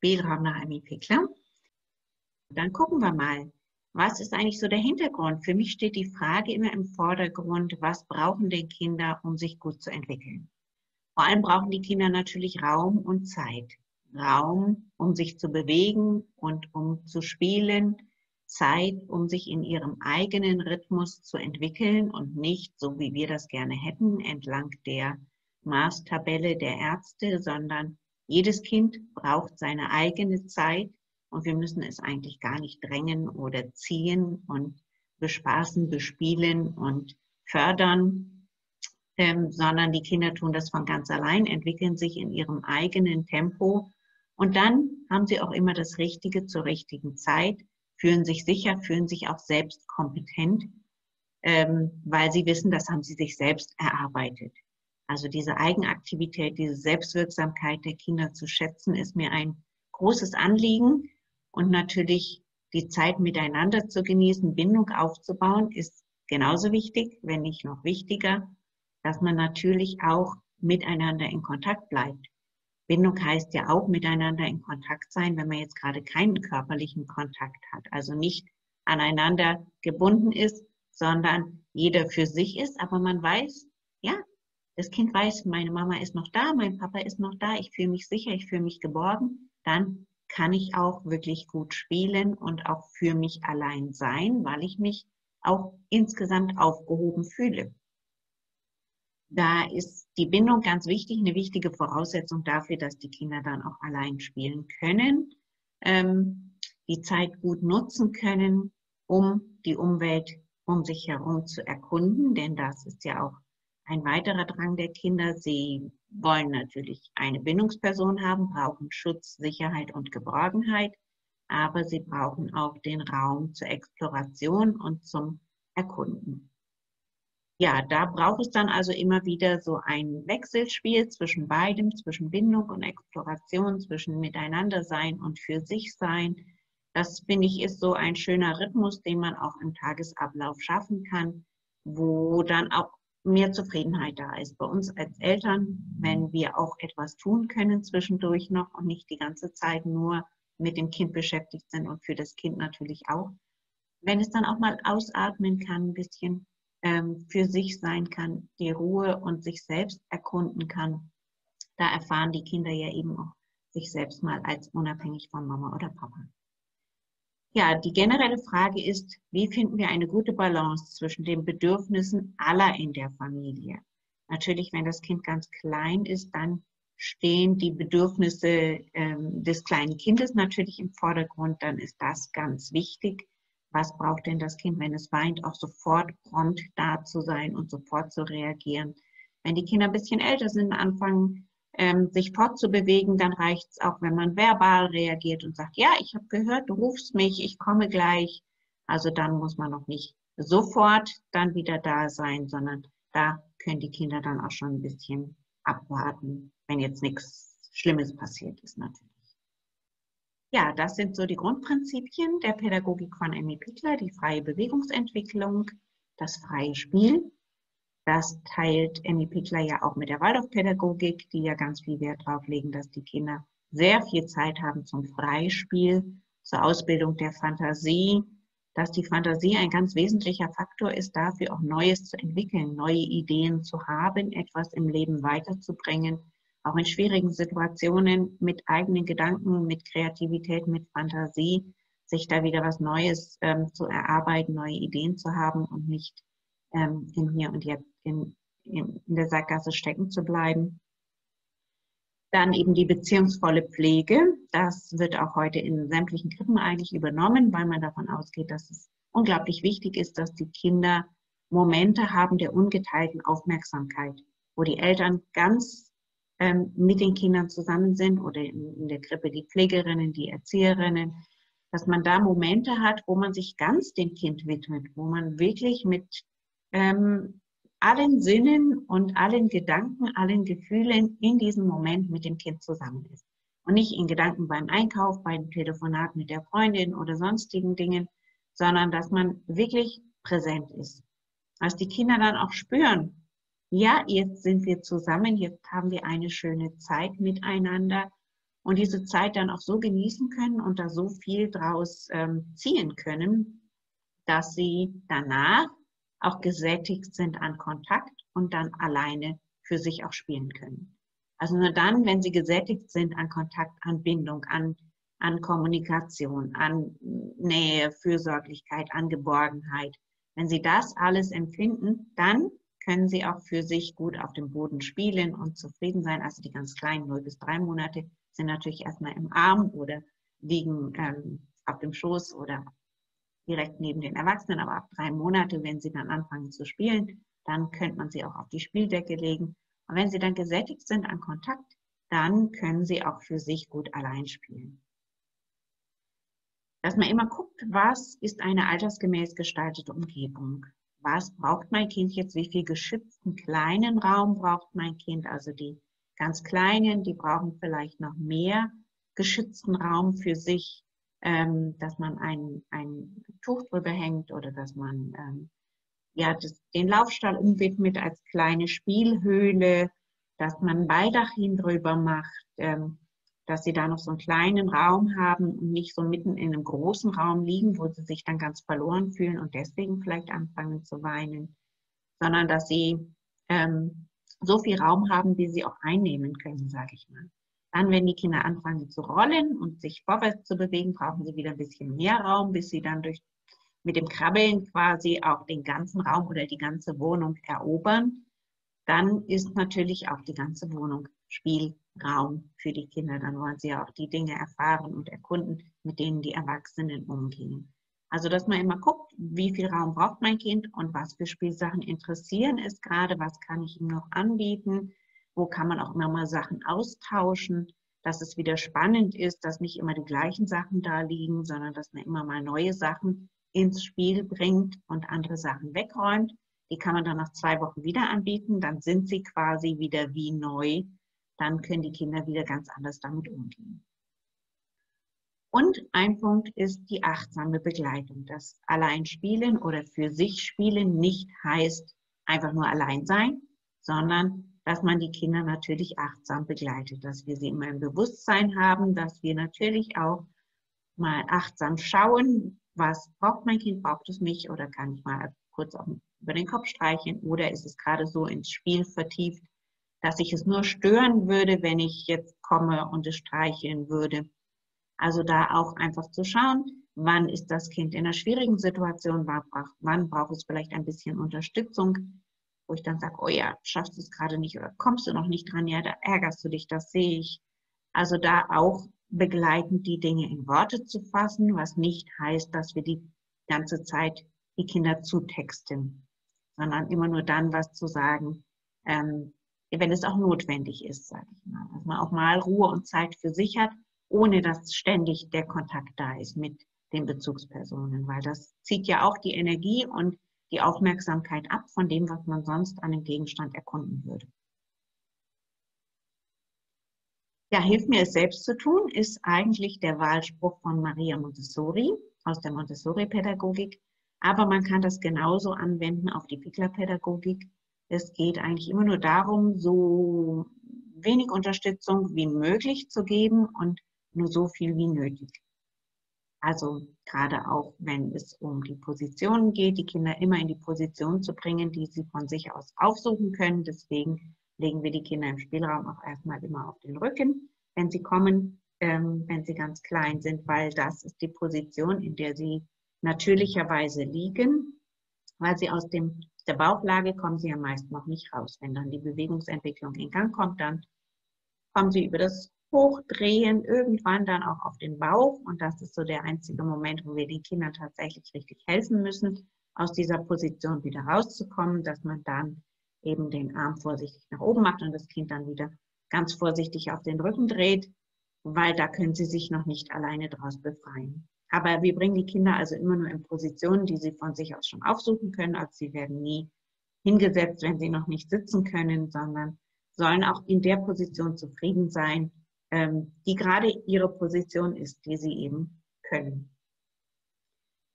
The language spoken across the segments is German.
Spielraum nach Amy Pickler. Dann gucken wir mal, was ist eigentlich so der Hintergrund? Für mich steht die Frage immer im Vordergrund, was brauchen denn Kinder, um sich gut zu entwickeln? Vor allem brauchen die Kinder natürlich Raum und Zeit. Raum, um sich zu bewegen und um zu spielen, Zeit, um sich in ihrem eigenen Rhythmus zu entwickeln und nicht, so wie wir das gerne hätten, entlang der Maßtabelle der Ärzte, sondern jedes Kind braucht seine eigene Zeit und wir müssen es eigentlich gar nicht drängen oder ziehen und bespaßen, bespielen und fördern, ähm, sondern die Kinder tun das von ganz allein, entwickeln sich in ihrem eigenen Tempo und dann haben sie auch immer das Richtige zur richtigen Zeit, fühlen sich sicher, fühlen sich auch selbst kompetent, ähm, weil sie wissen, das haben sie sich selbst erarbeitet. Also diese Eigenaktivität, diese Selbstwirksamkeit der Kinder zu schätzen, ist mir ein großes Anliegen. Und natürlich die Zeit miteinander zu genießen, Bindung aufzubauen, ist genauso wichtig, wenn nicht noch wichtiger, dass man natürlich auch miteinander in Kontakt bleibt. Bindung heißt ja auch miteinander in Kontakt sein, wenn man jetzt gerade keinen körperlichen Kontakt hat, also nicht aneinander gebunden ist, sondern jeder für sich ist, aber man weiß, ja, das Kind weiß, meine Mama ist noch da, mein Papa ist noch da, ich fühle mich sicher, ich fühle mich geborgen, dann kann ich auch wirklich gut spielen und auch für mich allein sein, weil ich mich auch insgesamt aufgehoben fühle. Da ist die Bindung ganz wichtig, eine wichtige Voraussetzung dafür, dass die Kinder dann auch allein spielen können, ähm, die Zeit gut nutzen können, um die Umwelt um sich herum zu erkunden, denn das ist ja auch ein weiterer Drang der Kinder. Sie wollen natürlich eine Bindungsperson haben, brauchen Schutz, Sicherheit und Geborgenheit, aber sie brauchen auch den Raum zur Exploration und zum Erkunden. Ja, da braucht es dann also immer wieder so ein Wechselspiel zwischen beidem, zwischen Bindung und Exploration, zwischen Miteinander sein und für sich sein. Das finde ich ist so ein schöner Rhythmus, den man auch im Tagesablauf schaffen kann, wo dann auch mehr Zufriedenheit da ist. Bei uns als Eltern, wenn wir auch etwas tun können zwischendurch noch und nicht die ganze Zeit nur mit dem Kind beschäftigt sind und für das Kind natürlich auch. Wenn es dann auch mal ausatmen kann, ein bisschen ähm, für sich sein kann, die Ruhe und sich selbst erkunden kann, da erfahren die Kinder ja eben auch sich selbst mal als unabhängig von Mama oder Papa. Ja, die generelle Frage ist, wie finden wir eine gute Balance zwischen den Bedürfnissen aller in der Familie? Natürlich, wenn das Kind ganz klein ist, dann stehen die Bedürfnisse ähm, des kleinen Kindes natürlich im Vordergrund, dann ist das ganz wichtig. Was braucht denn das Kind, wenn es weint, auch sofort prompt da zu sein und sofort zu reagieren? Wenn die Kinder ein bisschen älter sind, anfangen ähm, sich fortzubewegen, dann reicht es auch, wenn man verbal reagiert und sagt, ja, ich habe gehört, du rufst mich, ich komme gleich. Also dann muss man noch nicht sofort dann wieder da sein, sondern da können die Kinder dann auch schon ein bisschen abwarten, wenn jetzt nichts Schlimmes passiert ist natürlich. Ja, das sind so die Grundprinzipien der Pädagogik von Emmy Pickler, die freie Bewegungsentwicklung, das freie Spiel, das teilt Emmy Pickler ja auch mit der Waldorfpädagogik, die ja ganz viel Wert darauf legen, dass die Kinder sehr viel Zeit haben zum Freispiel, zur Ausbildung der Fantasie, dass die Fantasie ein ganz wesentlicher Faktor ist, dafür auch Neues zu entwickeln, neue Ideen zu haben, etwas im Leben weiterzubringen, auch in schwierigen Situationen mit eigenen Gedanken, mit Kreativität, mit Fantasie, sich da wieder was Neues ähm, zu erarbeiten, neue Ideen zu haben und nicht ähm, im Hier und Jetzt in, in, in der Sackgasse stecken zu bleiben. Dann eben die beziehungsvolle Pflege. Das wird auch heute in sämtlichen Krippen eigentlich übernommen, weil man davon ausgeht, dass es unglaublich wichtig ist, dass die Kinder Momente haben der ungeteilten Aufmerksamkeit, wo die Eltern ganz ähm, mit den Kindern zusammen sind oder in, in der Krippe die Pflegerinnen, die Erzieherinnen, dass man da Momente hat, wo man sich ganz dem Kind widmet, wo man wirklich mit ähm, allen Sinnen und allen Gedanken, allen Gefühlen in diesem Moment mit dem Kind zusammen ist. Und nicht in Gedanken beim Einkauf, beim Telefonat mit der Freundin oder sonstigen Dingen, sondern dass man wirklich präsent ist. Dass die Kinder dann auch spüren, ja, jetzt sind wir zusammen, jetzt haben wir eine schöne Zeit miteinander und diese Zeit dann auch so genießen können und da so viel draus ähm, ziehen können, dass sie danach auch gesättigt sind an Kontakt und dann alleine für sich auch spielen können. Also nur dann, wenn sie gesättigt sind an Kontakt, an Bindung, an, an Kommunikation, an Nähe, Fürsorglichkeit, an Geborgenheit, wenn sie das alles empfinden, dann können sie auch für sich gut auf dem Boden spielen und zufrieden sein. Also die ganz kleinen 0 bis 3 Monate sind natürlich erstmal im Arm oder liegen ähm, auf dem Schoß oder direkt neben den Erwachsenen, aber ab drei Monate, wenn sie dann anfangen zu spielen, dann könnte man sie auch auf die Spieldecke legen. Und wenn sie dann gesättigt sind an Kontakt, dann können sie auch für sich gut allein spielen. Dass man immer guckt, was ist eine altersgemäß gestaltete Umgebung? Was braucht mein Kind jetzt? Wie viel geschützten kleinen Raum braucht mein Kind? Also die ganz Kleinen, die brauchen vielleicht noch mehr geschützten Raum für sich, ähm, dass man ein, ein Tuch drüber hängt oder dass man ähm, ja, das, den Laufstall umwidmet als kleine Spielhöhle, dass man Baldachin drüber macht, ähm, dass sie da noch so einen kleinen Raum haben und nicht so mitten in einem großen Raum liegen, wo sie sich dann ganz verloren fühlen und deswegen vielleicht anfangen zu weinen, sondern dass sie ähm, so viel Raum haben, wie sie auch einnehmen können, sage ich mal. Dann, wenn die Kinder anfangen zu rollen und sich vorwärts zu bewegen, brauchen sie wieder ein bisschen mehr Raum, bis sie dann durch, mit dem Krabbeln quasi auch den ganzen Raum oder die ganze Wohnung erobern. Dann ist natürlich auch die ganze Wohnung Spielraum für die Kinder. Dann wollen sie auch die Dinge erfahren und erkunden, mit denen die Erwachsenen umgehen. Also, dass man immer guckt, wie viel Raum braucht mein Kind und was für Spielsachen interessieren es gerade, was kann ich ihm noch anbieten, wo kann man auch immer mal Sachen austauschen, dass es wieder spannend ist, dass nicht immer die gleichen Sachen da liegen, sondern dass man immer mal neue Sachen ins Spiel bringt und andere Sachen wegräumt. Die kann man dann nach zwei Wochen wieder anbieten, dann sind sie quasi wieder wie neu. Dann können die Kinder wieder ganz anders damit umgehen. Und ein Punkt ist die achtsame Begleitung. Das Alleinspielen oder für sich spielen nicht heißt einfach nur allein sein, sondern dass man die Kinder natürlich achtsam begleitet, dass wir sie immer im Bewusstsein haben, dass wir natürlich auch mal achtsam schauen, was braucht mein Kind, braucht es mich oder kann ich mal kurz über den Kopf streichen oder ist es gerade so ins Spiel vertieft, dass ich es nur stören würde, wenn ich jetzt komme und es streicheln würde. Also da auch einfach zu schauen, wann ist das Kind in einer schwierigen Situation, wann braucht es vielleicht ein bisschen Unterstützung, wo ich dann sage, oh ja, schaffst du es gerade nicht oder kommst du noch nicht dran, ja, da ärgerst du dich, das sehe ich. Also da auch begleitend die Dinge in Worte zu fassen, was nicht heißt, dass wir die ganze Zeit die Kinder zutexten, sondern immer nur dann was zu sagen, ähm, wenn es auch notwendig ist, sage ich mal. Dass man auch mal Ruhe und Zeit für sich hat, ohne dass ständig der Kontakt da ist mit den Bezugspersonen, weil das zieht ja auch die Energie und die Aufmerksamkeit ab von dem, was man sonst an dem Gegenstand erkunden würde. Ja, hilf mir es selbst zu tun, ist eigentlich der Wahlspruch von Maria Montessori aus der Montessori-Pädagogik. Aber man kann das genauso anwenden auf die Pickler-Pädagogik. Es geht eigentlich immer nur darum, so wenig Unterstützung wie möglich zu geben und nur so viel wie nötig. Also gerade auch, wenn es um die Positionen geht, die Kinder immer in die Position zu bringen, die sie von sich aus aufsuchen können. Deswegen legen wir die Kinder im Spielraum auch erstmal immer auf den Rücken, wenn sie kommen, ähm, wenn sie ganz klein sind, weil das ist die Position, in der sie natürlicherweise liegen, weil sie aus dem, der Bauchlage kommen sie ja meist noch nicht raus. Wenn dann die Bewegungsentwicklung in Gang kommt, dann kommen sie über das hochdrehen, irgendwann dann auch auf den Bauch. Und das ist so der einzige Moment, wo wir den Kindern tatsächlich richtig helfen müssen, aus dieser Position wieder rauszukommen, dass man dann eben den Arm vorsichtig nach oben macht und das Kind dann wieder ganz vorsichtig auf den Rücken dreht, weil da können sie sich noch nicht alleine draus befreien. Aber wir bringen die Kinder also immer nur in Positionen, die sie von sich aus schon aufsuchen können. Also sie werden nie hingesetzt, wenn sie noch nicht sitzen können, sondern sollen auch in der Position zufrieden sein, ähm, die gerade ihre Position ist, die sie eben können.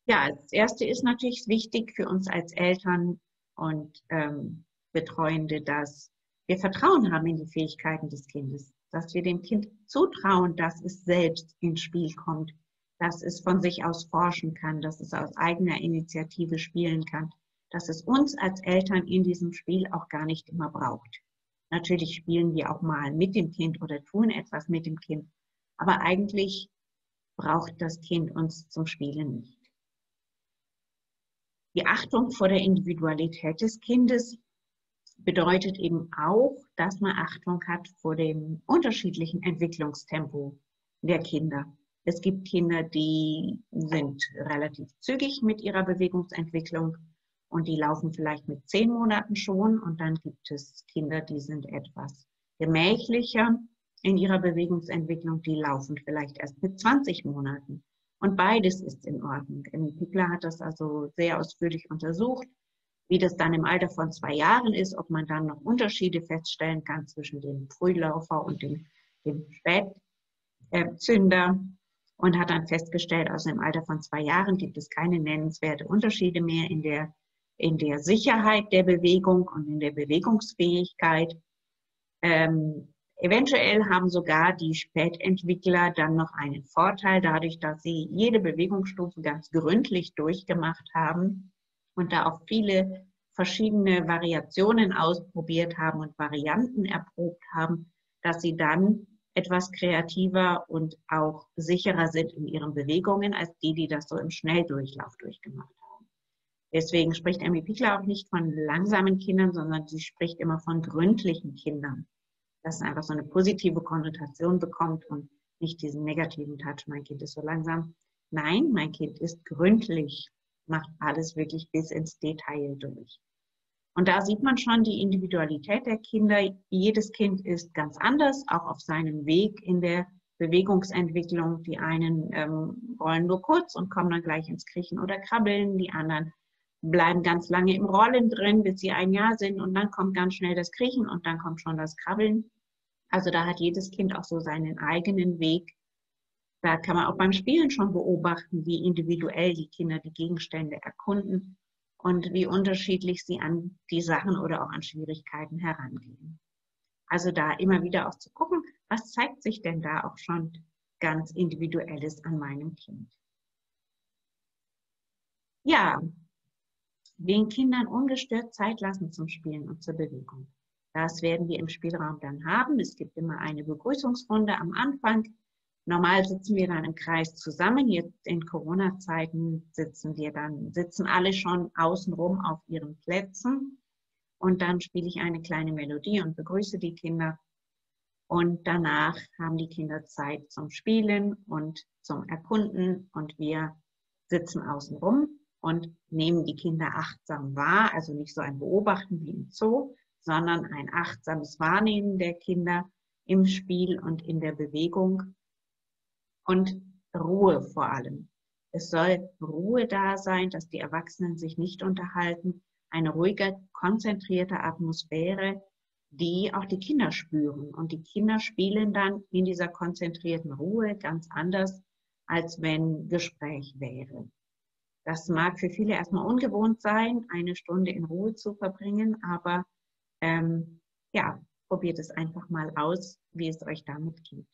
Ja, das Erste ist natürlich wichtig für uns als Eltern und ähm, Betreuende, dass wir Vertrauen haben in die Fähigkeiten des Kindes. dass wir dem Kind zutrauen, dass es selbst ins Spiel kommt, dass es von sich aus forschen kann, dass es aus eigener Initiative spielen kann, dass es uns als Eltern in diesem Spiel auch gar nicht immer braucht. Natürlich spielen wir auch mal mit dem Kind oder tun etwas mit dem Kind, aber eigentlich braucht das Kind uns zum Spielen nicht. Die Achtung vor der Individualität des Kindes bedeutet eben auch, dass man Achtung hat vor dem unterschiedlichen Entwicklungstempo der Kinder. Es gibt Kinder, die sind relativ zügig mit ihrer Bewegungsentwicklung und die laufen vielleicht mit zehn Monaten schon. Und dann gibt es Kinder, die sind etwas gemächlicher in ihrer Bewegungsentwicklung, die laufen vielleicht erst mit 20 Monaten. Und beides ist in Ordnung. Emmy Pickler hat das also sehr ausführlich untersucht, wie das dann im Alter von zwei Jahren ist, ob man dann noch Unterschiede feststellen kann zwischen dem Frühläufer und dem, dem Spätzünder. Und hat dann festgestellt, also im Alter von zwei Jahren gibt es keine nennenswerte Unterschiede mehr in der, in der Sicherheit der Bewegung und in der Bewegungsfähigkeit. Ähm, Eventuell haben sogar die Spätentwickler dann noch einen Vorteil, dadurch, dass sie jede Bewegungsstufe ganz gründlich durchgemacht haben und da auch viele verschiedene Variationen ausprobiert haben und Varianten erprobt haben, dass sie dann etwas kreativer und auch sicherer sind in ihren Bewegungen als die, die das so im Schnelldurchlauf durchgemacht haben. Deswegen spricht Emmy Pickler auch nicht von langsamen Kindern, sondern sie spricht immer von gründlichen Kindern dass es einfach so eine positive Konnotation bekommt und nicht diesen negativen Touch, mein Kind ist so langsam. Nein, mein Kind ist gründlich, macht alles wirklich bis ins Detail durch. Und da sieht man schon die Individualität der Kinder. Jedes Kind ist ganz anders, auch auf seinem Weg in der Bewegungsentwicklung. Die einen ähm, rollen nur kurz und kommen dann gleich ins Kriechen oder Krabbeln. Die anderen bleiben ganz lange im Rollen drin, bis sie ein Jahr sind und dann kommt ganz schnell das Kriechen und dann kommt schon das Krabbeln. Also da hat jedes Kind auch so seinen eigenen Weg. Da kann man auch beim Spielen schon beobachten, wie individuell die Kinder die Gegenstände erkunden und wie unterschiedlich sie an die Sachen oder auch an Schwierigkeiten herangehen. Also da immer wieder auch zu gucken, was zeigt sich denn da auch schon ganz individuelles an meinem Kind. Ja, den Kindern ungestört Zeit lassen zum Spielen und zur Bewegung. Das werden wir im Spielraum dann haben. Es gibt immer eine Begrüßungsrunde am Anfang. Normal sitzen wir dann im Kreis zusammen. Jetzt in Corona-Zeiten sitzen wir dann, sitzen alle schon außenrum auf ihren Plätzen. Und dann spiele ich eine kleine Melodie und begrüße die Kinder. Und danach haben die Kinder Zeit zum Spielen und zum Erkunden. Und wir sitzen außenrum und nehmen die Kinder achtsam wahr. Also nicht so ein Beobachten wie im Zoo, sondern ein achtsames Wahrnehmen der Kinder im Spiel und in der Bewegung und Ruhe vor allem. Es soll Ruhe da sein, dass die Erwachsenen sich nicht unterhalten, eine ruhige, konzentrierte Atmosphäre, die auch die Kinder spüren. Und die Kinder spielen dann in dieser konzentrierten Ruhe ganz anders, als wenn Gespräch wäre. Das mag für viele erstmal ungewohnt sein, eine Stunde in Ruhe zu verbringen, aber ähm, ja, probiert es einfach mal aus, wie es euch damit geht.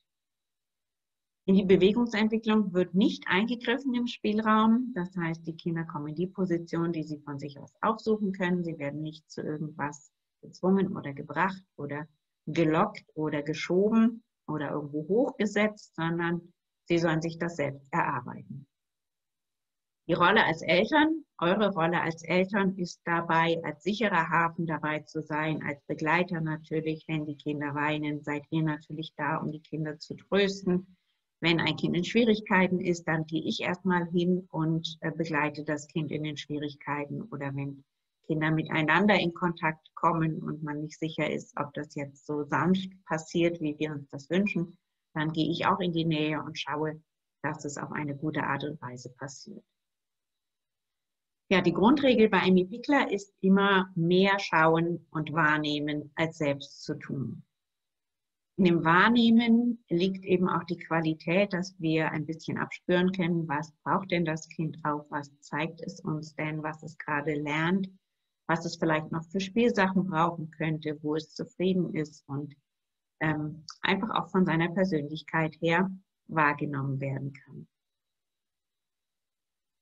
In die Bewegungsentwicklung wird nicht eingegriffen im Spielraum. Das heißt, die Kinder kommen in die Position, die sie von sich aus aufsuchen können. Sie werden nicht zu irgendwas gezwungen oder gebracht oder gelockt oder geschoben oder irgendwo hochgesetzt, sondern sie sollen sich das selbst erarbeiten. Die Rolle als Eltern, eure Rolle als Eltern ist dabei, als sicherer Hafen dabei zu sein, als Begleiter natürlich. Wenn die Kinder weinen, seid ihr natürlich da, um die Kinder zu trösten. Wenn ein Kind in Schwierigkeiten ist, dann gehe ich erstmal hin und äh, begleite das Kind in den Schwierigkeiten. Oder wenn Kinder miteinander in Kontakt kommen und man nicht sicher ist, ob das jetzt so sanft passiert, wie wir uns das wünschen, dann gehe ich auch in die Nähe und schaue, dass es auf eine gute Art und Weise passiert. Ja, die Grundregel bei Amy Pickler ist immer mehr schauen und wahrnehmen, als selbst zu tun. In dem Wahrnehmen liegt eben auch die Qualität, dass wir ein bisschen abspüren können, was braucht denn das Kind auch, was zeigt es uns denn, was es gerade lernt, was es vielleicht noch für Spielsachen brauchen könnte, wo es zufrieden ist und ähm, einfach auch von seiner Persönlichkeit her wahrgenommen werden kann.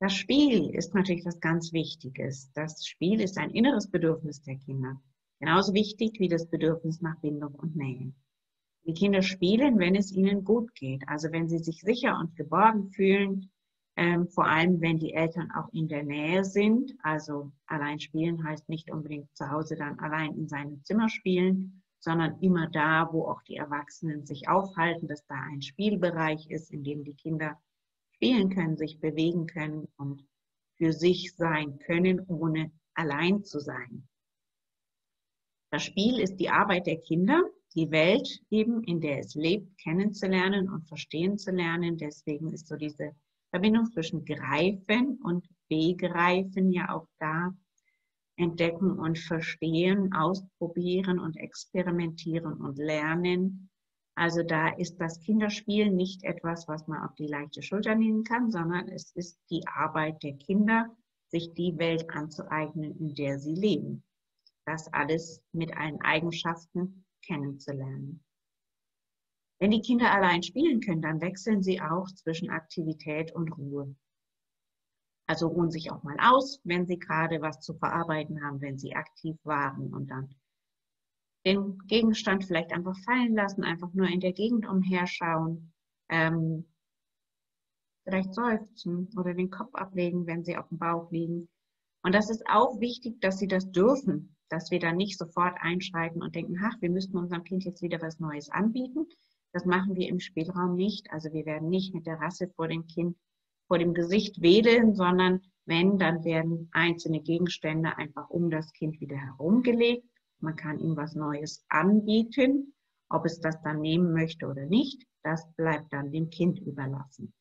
Das Spiel ist natürlich was ganz Wichtiges. Das Spiel ist ein inneres Bedürfnis der Kinder. Genauso wichtig wie das Bedürfnis nach Bindung und Nähe. Die Kinder spielen, wenn es ihnen gut geht. Also wenn sie sich sicher und geborgen fühlen, ähm, vor allem wenn die Eltern auch in der Nähe sind. Also allein spielen heißt nicht unbedingt zu Hause dann allein in seinem Zimmer spielen, sondern immer da, wo auch die Erwachsenen sich aufhalten, dass da ein Spielbereich ist, in dem die Kinder spielen können, sich bewegen können und für sich sein können, ohne allein zu sein. Das Spiel ist die Arbeit der Kinder, die Welt eben, in der es lebt, kennenzulernen und verstehen zu lernen. Deswegen ist so diese Verbindung zwischen Greifen und Begreifen ja auch da, entdecken und verstehen, ausprobieren und experimentieren und lernen. Also da ist das Kinderspiel nicht etwas, was man auf die leichte Schulter nehmen kann, sondern es ist die Arbeit der Kinder, sich die Welt anzueignen, in der sie leben. Das alles mit allen Eigenschaften kennenzulernen. Wenn die Kinder allein spielen können, dann wechseln sie auch zwischen Aktivität und Ruhe. Also ruhen sich auch mal aus, wenn sie gerade was zu verarbeiten haben, wenn sie aktiv waren und dann den Gegenstand vielleicht einfach fallen lassen, einfach nur in der Gegend umherschauen, ähm, vielleicht seufzen oder den Kopf ablegen, wenn sie auf dem Bauch liegen. Und das ist auch wichtig, dass sie das dürfen, dass wir dann nicht sofort einschreiten und denken, ach, wir müssten unserem Kind jetzt wieder was Neues anbieten. Das machen wir im Spielraum nicht. Also wir werden nicht mit der Rasse vor dem Kind vor dem Gesicht wedeln, sondern wenn, dann werden einzelne Gegenstände einfach um das Kind wieder herumgelegt. Man kann ihm was Neues anbieten. Ob es das dann nehmen möchte oder nicht, das bleibt dann dem Kind überlassen.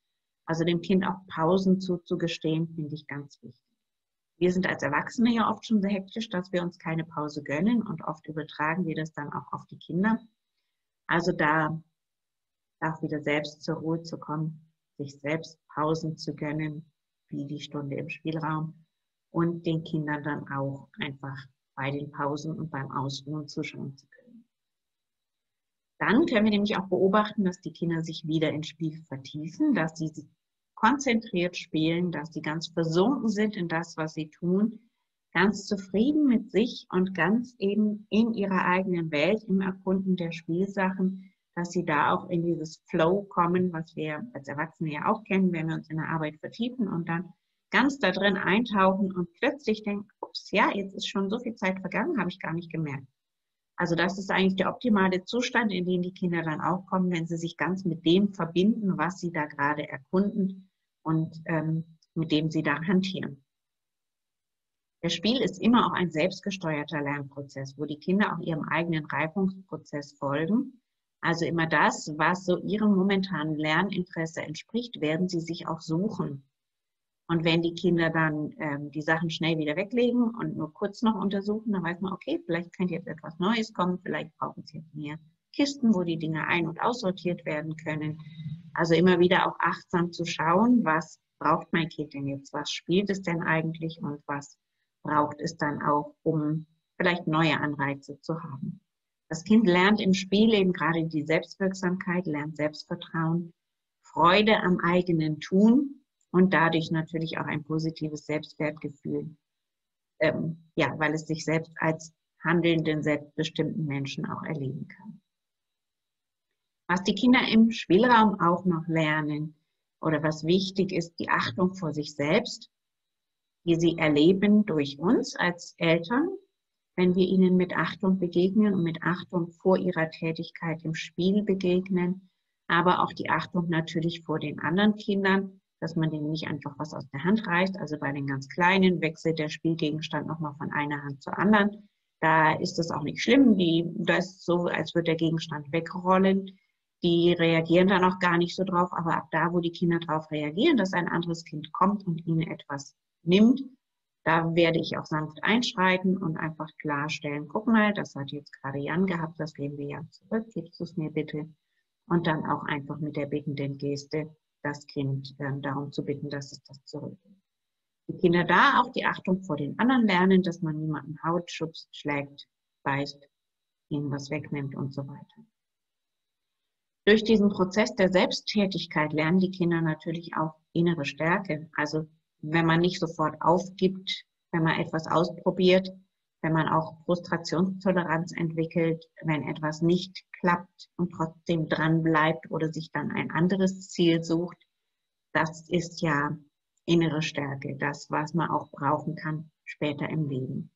Also dem Kind auch Pausen zuzugestehen, finde ich ganz wichtig. Wir sind als Erwachsene ja oft schon so hektisch, dass wir uns keine Pause gönnen und oft übertragen wir das dann auch auf die Kinder. Also da darf wieder selbst zur Ruhe zu kommen sich selbst Pausen zu gönnen, wie die Stunde im Spielraum und den Kindern dann auch einfach bei den Pausen und beim Ausruhen zuschauen zu können. Dann können wir nämlich auch beobachten, dass die Kinder sich wieder ins Spiel vertiefen, dass sie konzentriert spielen, dass sie ganz versunken sind in das, was sie tun, ganz zufrieden mit sich und ganz eben in ihrer eigenen Welt im Erkunden der Spielsachen dass sie da auch in dieses Flow kommen, was wir als Erwachsene ja auch kennen, wenn wir uns in der Arbeit vertiefen und dann ganz da drin eintauchen und plötzlich denken, ups, ja, jetzt ist schon so viel Zeit vergangen, habe ich gar nicht gemerkt. Also das ist eigentlich der optimale Zustand, in den die Kinder dann auch kommen, wenn sie sich ganz mit dem verbinden, was sie da gerade erkunden und ähm, mit dem sie da hantieren. Das Spiel ist immer auch ein selbstgesteuerter Lernprozess, wo die Kinder auch ihrem eigenen Reifungsprozess folgen also immer das, was so ihrem momentanen Lerninteresse entspricht, werden sie sich auch suchen. Und wenn die Kinder dann ähm, die Sachen schnell wieder weglegen und nur kurz noch untersuchen, dann weiß man, okay, vielleicht könnte jetzt etwas Neues kommen, vielleicht brauchen sie jetzt mehr Kisten, wo die Dinge ein- und aussortiert werden können. Also immer wieder auch achtsam zu schauen, was braucht mein Kind denn jetzt, was spielt es denn eigentlich und was braucht es dann auch, um vielleicht neue Anreize zu haben. Das Kind lernt im Spiel eben gerade die Selbstwirksamkeit, lernt Selbstvertrauen, Freude am eigenen Tun und dadurch natürlich auch ein positives Selbstwertgefühl. Ähm, ja, weil es sich selbst als handelnden, selbstbestimmten Menschen auch erleben kann. Was die Kinder im Spielraum auch noch lernen oder was wichtig ist, die Achtung vor sich selbst, die sie erleben durch uns als Eltern, wenn wir ihnen mit Achtung begegnen und mit Achtung vor ihrer Tätigkeit im Spiel begegnen, aber auch die Achtung natürlich vor den anderen Kindern, dass man denen nicht einfach was aus der Hand reißt. Also bei den ganz Kleinen wechselt der Spielgegenstand nochmal von einer Hand zur anderen. Da ist es auch nicht schlimm. Die, das ist so, als würde der Gegenstand wegrollen. Die reagieren dann auch gar nicht so drauf. Aber ab da, wo die Kinder drauf reagieren, dass ein anderes Kind kommt und ihnen etwas nimmt, da werde ich auch sanft einschreiten und einfach klarstellen, guck mal, das hat jetzt gerade Jan gehabt, das geben wir ja zurück, gibst du es mir bitte. Und dann auch einfach mit der bittenden Geste das Kind äh, darum zu bitten, dass es das zurückgibt. Die Kinder da auch die Achtung vor den anderen lernen, dass man niemanden haut, schubst, schlägt, beißt, ihnen was wegnimmt und so weiter. Durch diesen Prozess der Selbsttätigkeit lernen die Kinder natürlich auch innere Stärke. Also wenn man nicht sofort aufgibt, wenn man etwas ausprobiert, wenn man auch Frustrationstoleranz entwickelt, wenn etwas nicht klappt und trotzdem dran bleibt oder sich dann ein anderes Ziel sucht, das ist ja innere Stärke, das, was man auch brauchen kann später im Leben.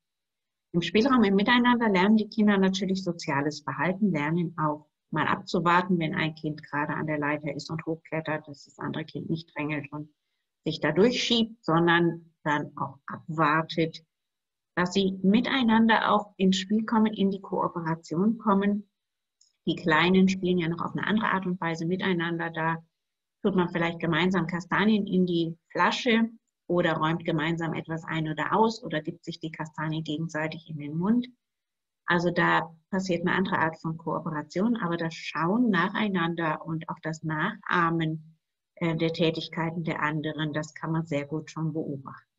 Im Spielraum im Miteinander lernen die Kinder natürlich soziales Verhalten, lernen auch mal abzuwarten, wenn ein Kind gerade an der Leiter ist und hochklettert, dass das andere Kind nicht drängelt und sich da durchschiebt, sondern dann auch abwartet, dass sie miteinander auch ins Spiel kommen, in die Kooperation kommen. Die Kleinen spielen ja noch auf eine andere Art und Weise miteinander. Da tut man vielleicht gemeinsam Kastanien in die Flasche oder räumt gemeinsam etwas ein oder aus oder gibt sich die Kastanien gegenseitig in den Mund. Also da passiert eine andere Art von Kooperation, aber das Schauen nacheinander und auch das Nachahmen äh, der Tätigkeiten der anderen, das kann man sehr gut schon beobachten.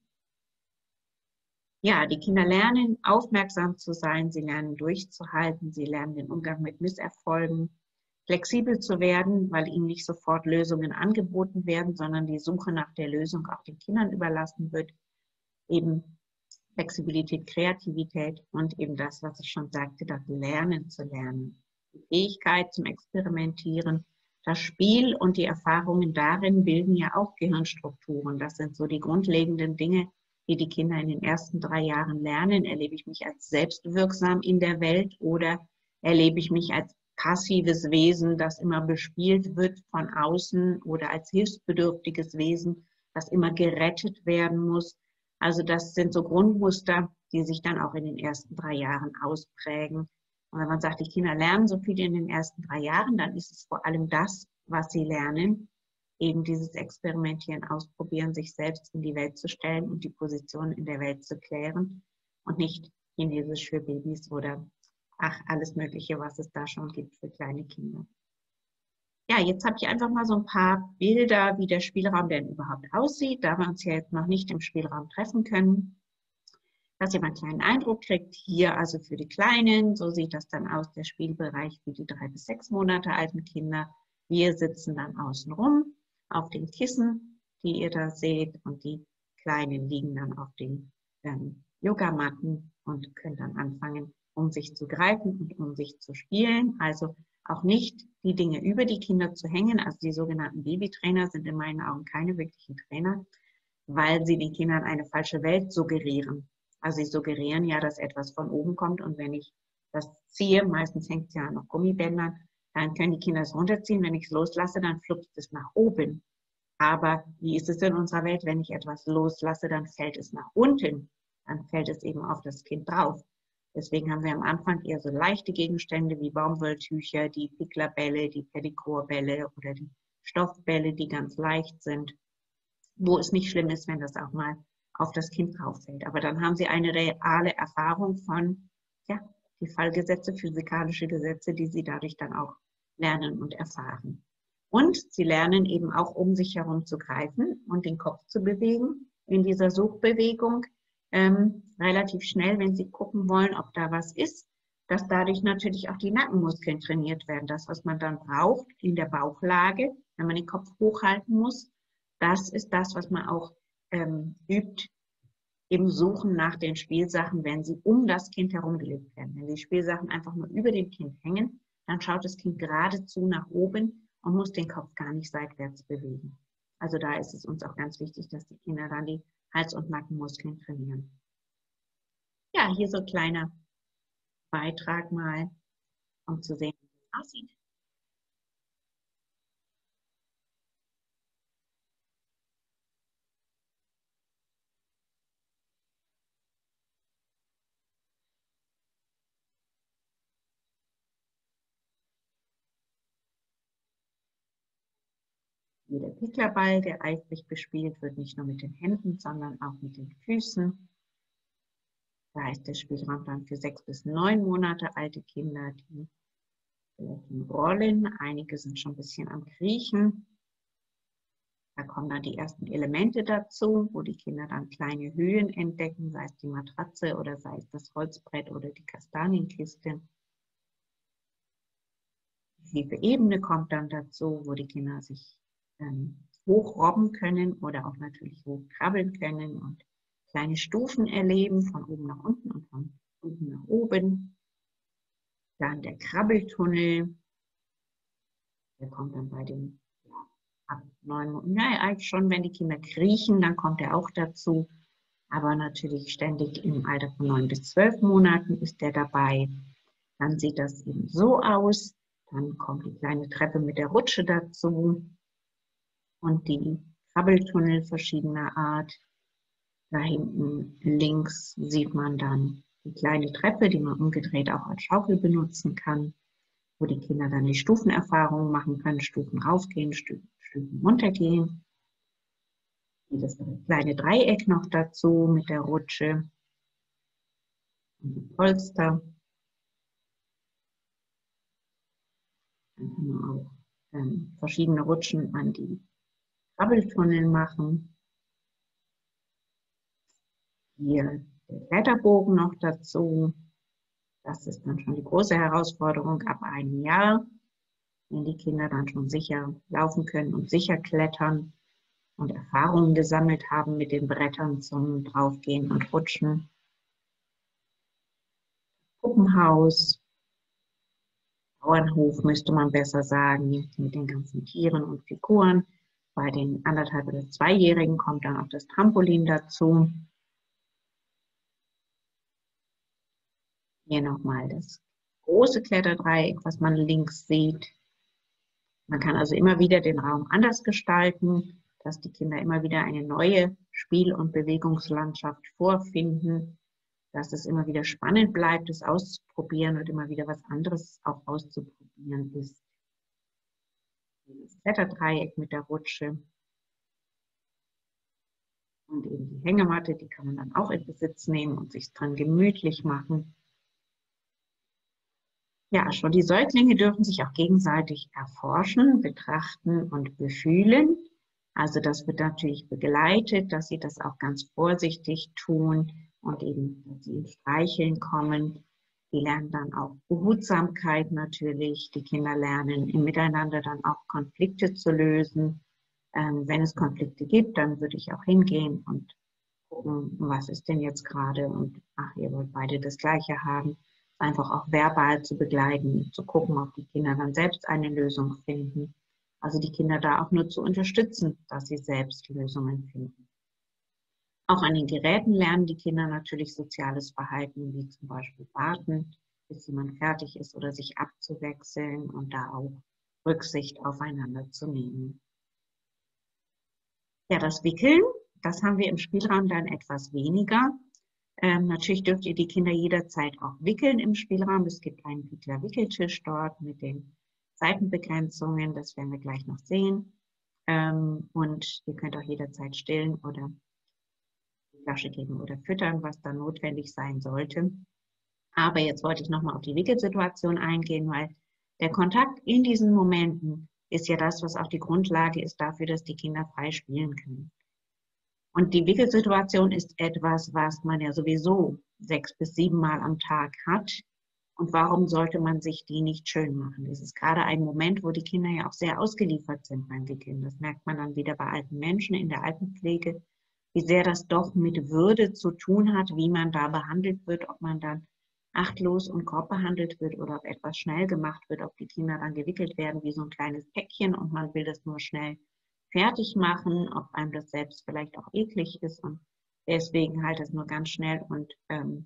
Ja, die Kinder lernen, aufmerksam zu sein, sie lernen durchzuhalten, sie lernen den Umgang mit Misserfolgen, flexibel zu werden, weil ihnen nicht sofort Lösungen angeboten werden, sondern die Suche nach der Lösung auch den Kindern überlassen wird. Eben Flexibilität, Kreativität und eben das, was ich schon sagte, das Lernen zu lernen. Die Fähigkeit zum Experimentieren, das Spiel und die Erfahrungen darin bilden ja auch Gehirnstrukturen. Das sind so die grundlegenden Dinge, die die Kinder in den ersten drei Jahren lernen. Erlebe ich mich als selbstwirksam in der Welt oder erlebe ich mich als passives Wesen, das immer bespielt wird von außen oder als hilfsbedürftiges Wesen, das immer gerettet werden muss. Also das sind so Grundmuster, die sich dann auch in den ersten drei Jahren ausprägen. Und wenn man sagt, die Kinder lernen so viel in den ersten drei Jahren, dann ist es vor allem das, was sie lernen, eben dieses Experimentieren, Ausprobieren, sich selbst in die Welt zu stellen und die Position in der Welt zu klären und nicht Chinesisch für Babys oder ach, alles Mögliche, was es da schon gibt für kleine Kinder. Ja, jetzt habe ich einfach mal so ein paar Bilder, wie der Spielraum denn überhaupt aussieht, da wir uns ja jetzt noch nicht im Spielraum treffen können, dass ihr mal einen kleinen Eindruck kriegt. Hier also für die Kleinen, so sieht das dann aus, der Spielbereich für die drei bis sechs Monate alten Kinder. Wir sitzen dann außen rum auf den Kissen, die ihr da seht, und die Kleinen liegen dann auf den ähm, Yogamatten und können dann anfangen, um sich zu greifen und um sich zu spielen. Also auch nicht die Dinge über die Kinder zu hängen. Also die sogenannten Babytrainer sind in meinen Augen keine wirklichen Trainer, weil sie den Kindern eine falsche Welt suggerieren. Also sie suggerieren ja, dass etwas von oben kommt und wenn ich das ziehe, meistens hängt es ja noch Gummibändern, dann können die Kinder es runterziehen. Wenn ich es loslasse, dann fluppt es nach oben. Aber wie ist es in unserer Welt, wenn ich etwas loslasse, dann fällt es nach unten. Dann fällt es eben auf das Kind drauf. Deswegen haben wir am Anfang eher so leichte Gegenstände wie Baumwolltücher, die Picklerbälle, die Pedikurbälle oder die Stoffbälle, die ganz leicht sind, wo es nicht schlimm ist, wenn das auch mal auf das Kind drauf fällt. Aber dann haben sie eine reale Erfahrung von, ja, die Fallgesetze, physikalische Gesetze, die sie dadurch dann auch lernen und erfahren. Und sie lernen eben auch, um sich herum zu greifen und den Kopf zu bewegen in dieser Suchbewegung ähm, relativ schnell, wenn sie gucken wollen, ob da was ist, dass dadurch natürlich auch die Nackenmuskeln trainiert werden. Das, was man dann braucht in der Bauchlage, wenn man den Kopf hochhalten muss, das ist das, was man auch ähm, übt im Suchen nach den Spielsachen, wenn sie um das Kind herum gelegt werden. Wenn die Spielsachen einfach nur über dem Kind hängen, dann schaut das Kind geradezu nach oben und muss den Kopf gar nicht seitwärts bewegen. Also da ist es uns auch ganz wichtig, dass die Kinder dann die Hals- und Nackenmuskeln trainieren. Ja, hier so ein kleiner Beitrag mal, um zu sehen, wie es aussieht. Der Picklerball, der eifrig bespielt wird, nicht nur mit den Händen, sondern auch mit den Füßen. Da ist der Spielraum dann für sechs bis neun Monate alte Kinder, die rollen. Einige sind schon ein bisschen am Kriechen. Da kommen dann die ersten Elemente dazu, wo die Kinder dann kleine Höhen entdecken, sei es die Matratze oder sei es das Holzbrett oder die Kastanienkiste. tiefe Ebene kommt dann dazu, wo die Kinder sich ähm, hochrobben können oder auch natürlich hochkrabbeln können und kleine Stufen erleben, von oben nach unten und von unten nach oben. Dann der Krabbeltunnel, der kommt dann bei den ja, ab neun Monaten, ja, eigentlich schon, wenn die Kinder kriechen, dann kommt er auch dazu. Aber natürlich ständig im Alter von neun bis zwölf Monaten ist der dabei. Dann sieht das eben so aus. Dann kommt die kleine Treppe mit der Rutsche dazu und die Krabbeltunnel verschiedener Art. Da hinten links sieht man dann die kleine Treppe, die man umgedreht auch als Schaukel benutzen kann, wo die Kinder dann die Stufenerfahrungen machen können, Stufen raufgehen, Stufen runtergehen. Das kleine Dreieck noch dazu mit der Rutsche und die Polster. Dann kann man auch ähm, verschiedene Rutschen an die Krabbeltunnel machen. Hier der Kletterbogen noch dazu. Das ist dann schon die große Herausforderung ab einem Jahr, wenn die Kinder dann schon sicher laufen können und sicher klettern und Erfahrungen gesammelt haben mit den Brettern zum Draufgehen und Rutschen. Puppenhaus, Bauernhof müsste man besser sagen, mit den ganzen Tieren und Figuren. Bei den anderthalb oder zweijährigen kommt dann auch das Trampolin dazu. Hier nochmal das große Kletterdreieck, was man links sieht. Man kann also immer wieder den Raum anders gestalten, dass die Kinder immer wieder eine neue Spiel- und Bewegungslandschaft vorfinden, dass es immer wieder spannend bleibt, es auszuprobieren und immer wieder was anderes auch auszuprobieren ist dieses Kletterdreieck mit der Rutsche. Und eben die Hängematte, die kann man dann auch in Besitz nehmen und sich dran gemütlich machen. Ja, schon die Säuglinge dürfen sich auch gegenseitig erforschen, betrachten und befühlen. Also das wird natürlich begleitet, dass sie das auch ganz vorsichtig tun und eben, dass sie ins Streicheln kommen die lernen dann auch Behutsamkeit natürlich. Die Kinder lernen im Miteinander dann auch Konflikte zu lösen. Ähm, wenn es Konflikte gibt, dann würde ich auch hingehen und gucken, was ist denn jetzt gerade und ach, ihr wollt beide das Gleiche haben. Einfach auch verbal zu begleiten, zu gucken, ob die Kinder dann selbst eine Lösung finden. Also die Kinder da auch nur zu unterstützen, dass sie selbst Lösungen finden. Auch an den Geräten lernen die Kinder natürlich soziales Verhalten, wie zum Beispiel warten, bis jemand fertig ist oder sich abzuwechseln und da auch Rücksicht aufeinander zu nehmen. Ja, das Wickeln, das haben wir im Spielraum dann etwas weniger. Ähm, natürlich dürft ihr die Kinder jederzeit auch wickeln im Spielraum. Es gibt einen Wickler-Wickeltisch dort mit den Seitenbegrenzungen, das werden wir gleich noch sehen. Ähm, und ihr könnt auch jederzeit stillen oder Flasche geben oder füttern, was da notwendig sein sollte. Aber jetzt wollte ich nochmal auf die Wickelsituation eingehen, weil der Kontakt in diesen Momenten ist ja das, was auch die Grundlage ist dafür, dass die Kinder frei spielen können. Und die Wickelsituation ist etwas, was man ja sowieso sechs bis sieben Mal am Tag hat. Und warum sollte man sich die nicht schön machen? Das ist gerade ein Moment, wo die Kinder ja auch sehr ausgeliefert sind beim Wickeln. Das merkt man dann wieder bei alten Menschen in der Altenpflege, wie sehr das doch mit Würde zu tun hat, wie man da behandelt wird, ob man dann achtlos und grob behandelt wird oder ob etwas schnell gemacht wird, ob die Kinder dann gewickelt werden wie so ein kleines Päckchen und man will das nur schnell fertig machen, ob einem das selbst vielleicht auch eklig ist und deswegen halt es nur ganz schnell und ähm,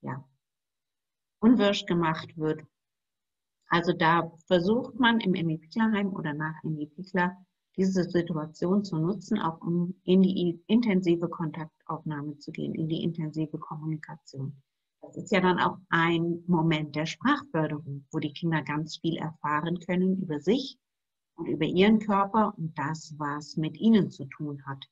ja unwirsch gemacht wird. Also da versucht man im Emmy Picklerheim oder nach Emmy Pickler diese Situation zu nutzen, auch um in die intensive Kontaktaufnahme zu gehen, in die intensive Kommunikation. Das ist ja dann auch ein Moment der Sprachförderung, wo die Kinder ganz viel erfahren können über sich und über ihren Körper und das, was mit ihnen zu tun hat.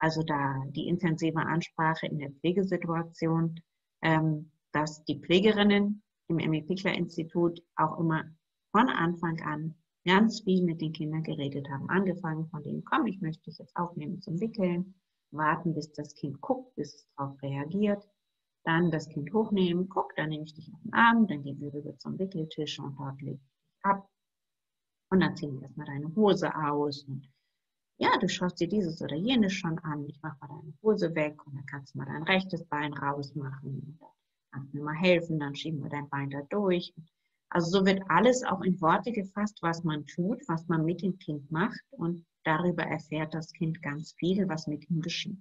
Also da die intensive Ansprache in der Pflegesituation, ähm, dass die Pflegerinnen im Emmy Pickler Institut auch immer von Anfang an ganz viel mit den Kindern geredet haben. Angefangen von denen, komm, ich möchte dich jetzt aufnehmen zum Wickeln, warten, bis das Kind guckt, bis es darauf reagiert, dann das Kind hochnehmen, guck, dann nehme ich dich auf den Arm, dann gehen wir rüber zum Wickeltisch und dort lege ich dich ab. Und dann ziehen wir erstmal deine Hose aus. Und ja, du schaust dir dieses oder jenes schon an. Ich mache mal deine Hose weg und dann kannst du mal dein rechtes Bein rausmachen. Dann kannst du mir mal helfen, dann schieben wir dein Bein da durch. Also so wird alles auch in Worte gefasst, was man tut, was man mit dem Kind macht und darüber erfährt das Kind ganz viel, was mit ihm geschieht.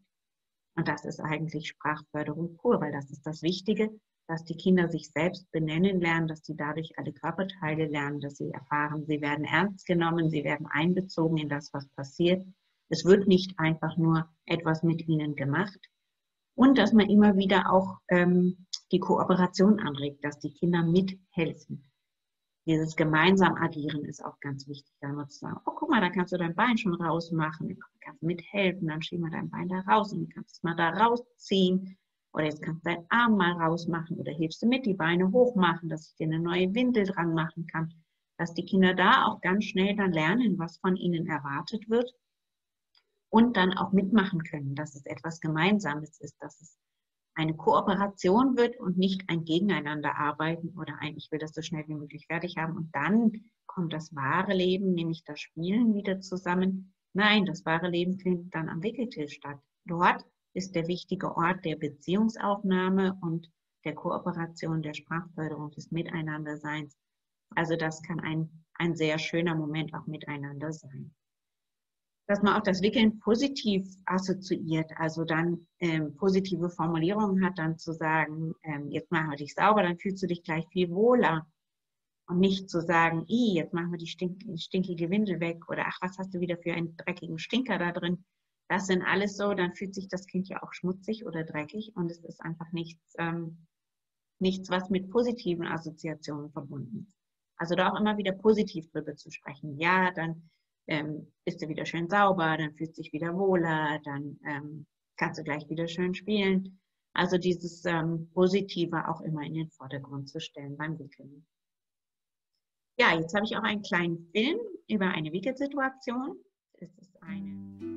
Und das ist eigentlich Sprachförderung pur, weil das ist das Wichtige, dass die Kinder sich selbst benennen lernen, dass sie dadurch alle Körperteile lernen, dass sie erfahren, sie werden ernst genommen, sie werden einbezogen in das, was passiert. Es wird nicht einfach nur etwas mit ihnen gemacht. Und dass man immer wieder auch ähm, die Kooperation anregt, dass die Kinder mithelfen dieses gemeinsam agieren ist auch ganz wichtig, da immer zu sagen, oh, guck mal, da kannst du dein Bein schon rausmachen, du kannst mithelfen, dann schieben wir dein Bein da raus und du kannst es mal da rausziehen. Oder jetzt kannst du deinen Arm mal rausmachen oder hilfst du mit, die Beine hochmachen, dass ich dir eine neue Windel dran machen kann, dass die Kinder da auch ganz schnell dann lernen, was von ihnen erwartet wird und dann auch mitmachen können, dass es etwas Gemeinsames ist, dass es eine Kooperation wird und nicht ein Gegeneinander arbeiten oder ein, ich will das so schnell wie möglich fertig haben und dann kommt das wahre Leben, nämlich das Spielen wieder zusammen. Nein, das wahre Leben findet dann am Wickeltisch statt. Dort ist der wichtige Ort der Beziehungsaufnahme und der Kooperation, der Sprachförderung, des Miteinanderseins. Also das kann ein, ein sehr schöner Moment auch miteinander sein dass man auch das Wickeln positiv assoziiert, also dann ähm, positive Formulierungen hat, dann zu sagen, ähm, jetzt machen wir dich sauber, dann fühlst du dich gleich viel wohler. Und nicht zu sagen, i, jetzt machen wir die stink stinkige Windel weg oder ach, was hast du wieder für einen dreckigen Stinker da drin? Das sind alles so, dann fühlt sich das Kind ja auch schmutzig oder dreckig und es ist einfach nichts, ähm, nichts, was mit positiven Assoziationen verbunden ist. Also da auch immer wieder positiv drüber zu sprechen. Ja, dann ähm, bist du wieder schön sauber, dann fühlst du dich wieder wohler, dann ähm, kannst du gleich wieder schön spielen. Also dieses ähm, Positive auch immer in den Vordergrund zu stellen beim Wickeln. Ja, jetzt habe ich auch einen kleinen Film über eine Wickelsituation. Es ist eine